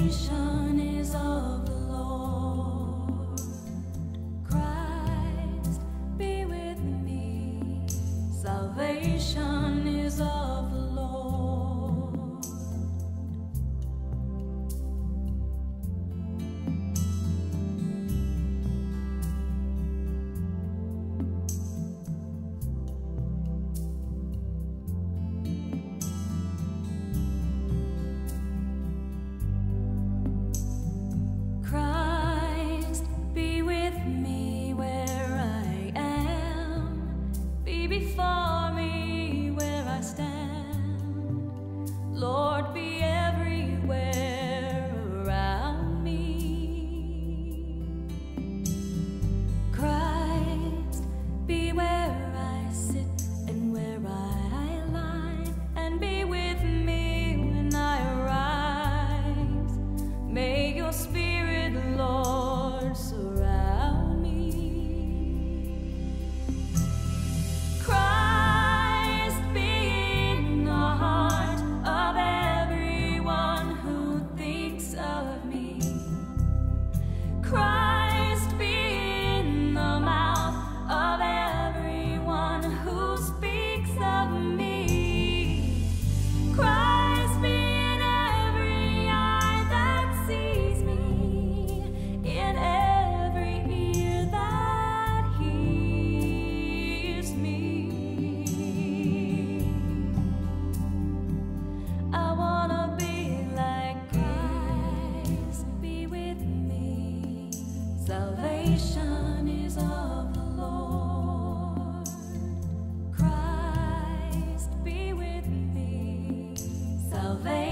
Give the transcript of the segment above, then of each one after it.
一生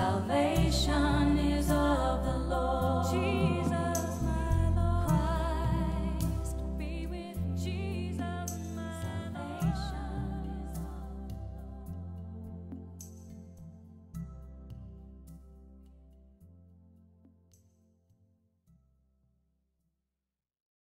salvation